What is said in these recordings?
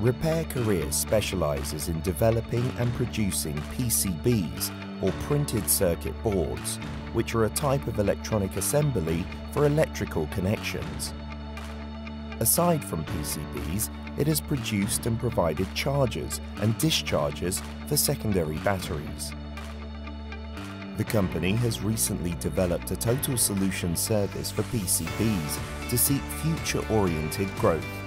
Repair Korea specializes in developing and producing PCBs or printed circuit boards, which are a type of electronic assembly for electrical connections. Aside from PCBs, it has produced and provided chargers and dischargers for secondary batteries. The company has recently developed a total solution service for PCBs to seek future-oriented growth.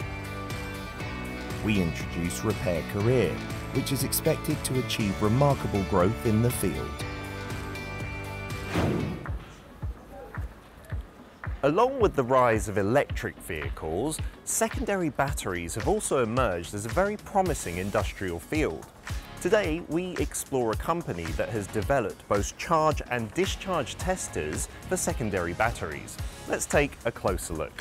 We introduce Repair Korea, which is expected to achieve remarkable growth in the field. Along with the rise of electric vehicles, secondary batteries have also emerged as a very promising industrial field. Today, we explore a company that has developed both charge and discharge testers for secondary batteries. Let's take a closer look.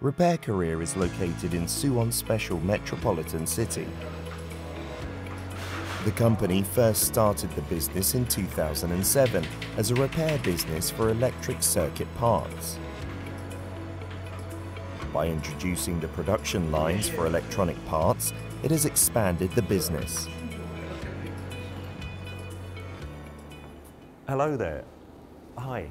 Repair Korea is located in Suwon Special Metropolitan City. The company first started the business in 2007 as a repair business for electric circuit parts. By introducing the production lines for electronic parts, it has expanded the business. Hello there. Hi.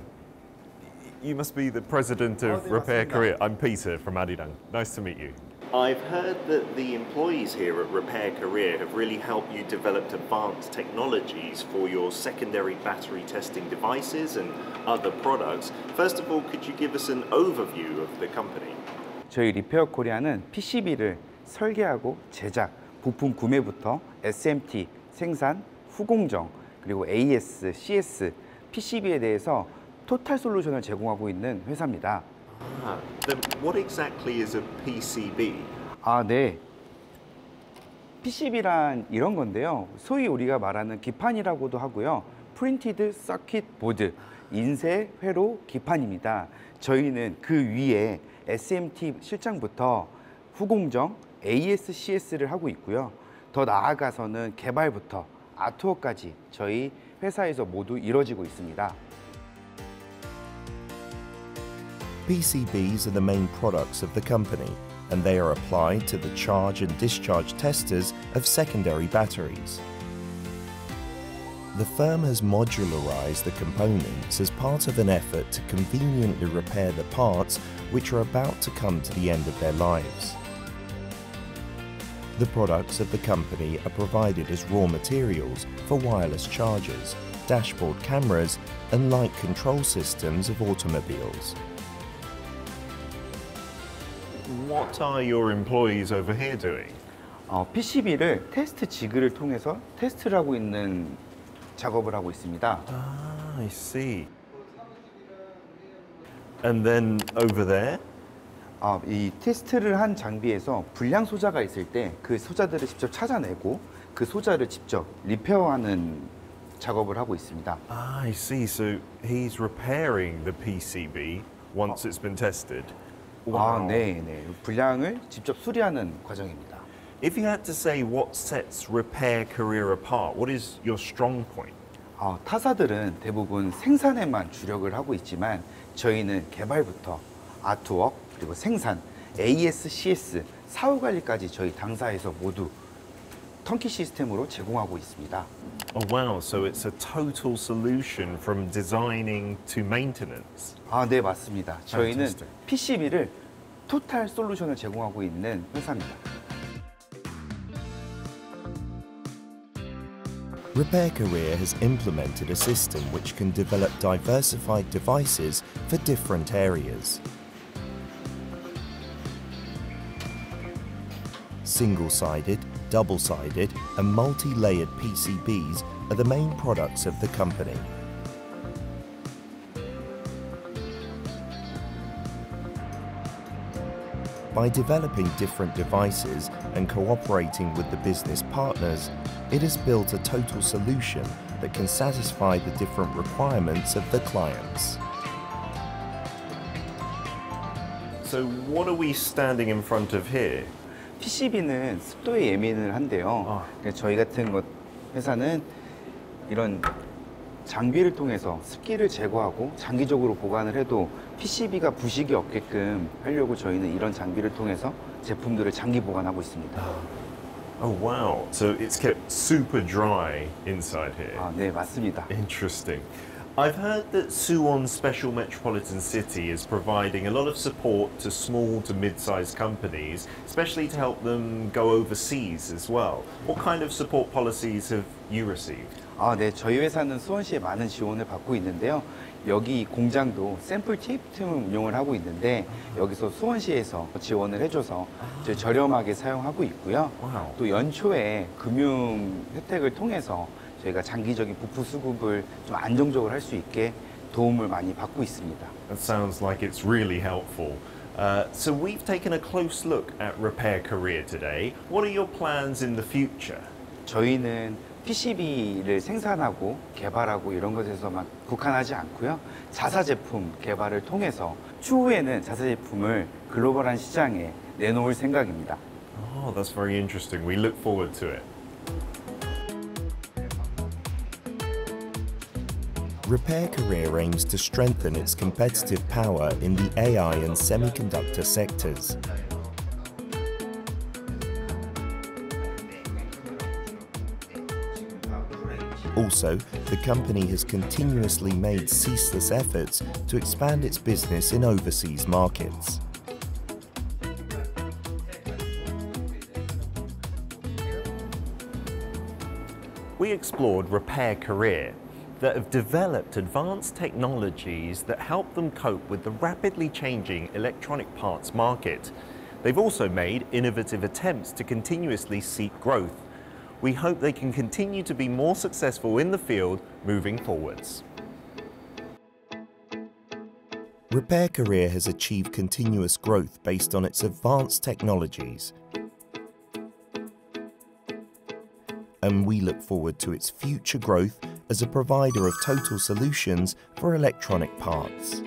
You must be the president of Repair Korea. I'm Peter from Arirang. Nice to meet you. I've heard that the employees here at Repair Korea have really helped you develop advanced technologies for your secondary battery testing devices and other products. First of all, could you give us an overview of the company? 저희 리페어 코리아는 PCB를 설계하고 제작, 부품 구매부터 SMT, 생산, 후공정, 그리고 AS, CS, PCB에 대해서 토탈 솔루션을 제공하고 있는 회사입니다. Ah, then what exactly is a PCB? 아, 네. PCB란 이런 건데요. 소위 우리가 말하는 기판이라고도 하고요. 프린티드 서킷 보드, 인쇄 회로 기판입니다. 저희는 그 위에 SMT 실장부터 후공정, ASCS를 하고 있고요. 더 나아가서는 개발부터 아트워까지 저희 회사에서 모두 이루어지고 있습니다. PCBs are the main products of the company, and they are applied to the charge and discharge testers of secondary batteries. The firm has modularized the components as part of an effort to conveniently repair the parts which are about to come to the end of their lives. The products of the company are provided as raw materials for wireless chargers, dashboard cameras, and light control systems of automobiles. What are your employees over here doing? 어, PCB를 테스트 지그를 통해서 테스트를 하고 있는 작업을 하고 있습니다. Ah, I see. And then over there? 아, 이 테스트를 한 장비에서 불량 소자가 있을 때 그 소자들을 직접 찾아내고 그 소자를 직접 리페어하는 작업을 하고 있습니다. Ah, I see. So he's repairing the PCB once it's been tested. 아, 네, 네. 불량을 직접 수리하는 과정입니다. If you had to say what sets repair career apart, what is your strong point? 아, 타사들은 대부분 생산에만 주력을 하고 있지만 저희는 개발부터 아트웍 그리고 생산, AS, CS, 사후 관리까지 저희 당사에서 모두 턴키 시스템으로 제공하고 있습니다. Oh wow, so it's a total solution from designing to maintenance. 아, 네, 맞습니다. 저희는 PCB를 토탈 솔루션을 제공하고 있는 회사입니다. Repair Korea has implemented a system which can develop diversified devices for different areas. Single-sided, double-sided and multi-layered PCBs are the main products of the company. By developing different devices and cooperating with the business partners, it has built a total solution that can satisfy the different requirements of the clients. So what are we standing in front of here? PCB는 습도에 예민을 한데요. 아. 그래서 저희 같은 것 회사는 이런 장비를 통해서 습기를 제거하고 장기적으로 보관을 해도 PCB가 부식이 없게끔 하려고 저희는 이런 장비를 통해서 제품들을 장기 보관하고 있습니다. Oh wow! So it's kept super dry inside here. 아, 네, 맞습니다. Interesting. I've heard that Suwon Special Metropolitan City is providing a lot of support to small to mid-sized companies, especially to help them go overseas as well. What kind of support policies have you received? 아, 네. 저희 회사는 수원시에 많은 지원을 받고 있는데요. 여기 공장도 샘플 팁 팀을 운영을 하고 있는데 여기서 수원시에서 지원을 해줘서 저렴하게 사용하고 있고요. 또 연초에 금융 혜택을 통해서 저희가 장기적인 부품 수급을 좀 안정적으로 할 수 있게 도움을 많이 받고 있습니다. That sounds like it's really helpful. Uh, so we've taken a close look at Repair Korea today. What are your plans in the future? 저희는 PCB를 생산하고 개발하고 이런 것에서만 국한하지 않고요. 자사 제품 개발을 통해서 추후에는 자사 제품을 글로벌한 시장에 내놓을 생각입니다. Oh, that's very interesting. We look forward to it. Repair Korea aims to strengthen its competitive power in the AI and semiconductor sectors. Also, the company has continuously made ceaseless efforts to expand its business in overseas markets. We explored Repair Korea that have developed advanced technologies that help them cope with the rapidly changing electronic parts market. They've also made innovative attempts to continuously seek growth. We hope they can continue to be more successful in the field moving forwards. Repair Korea has achieved continuous growth based on its advanced technologies. And we look forward to its future growth as a provider of total solutions for electronic parts.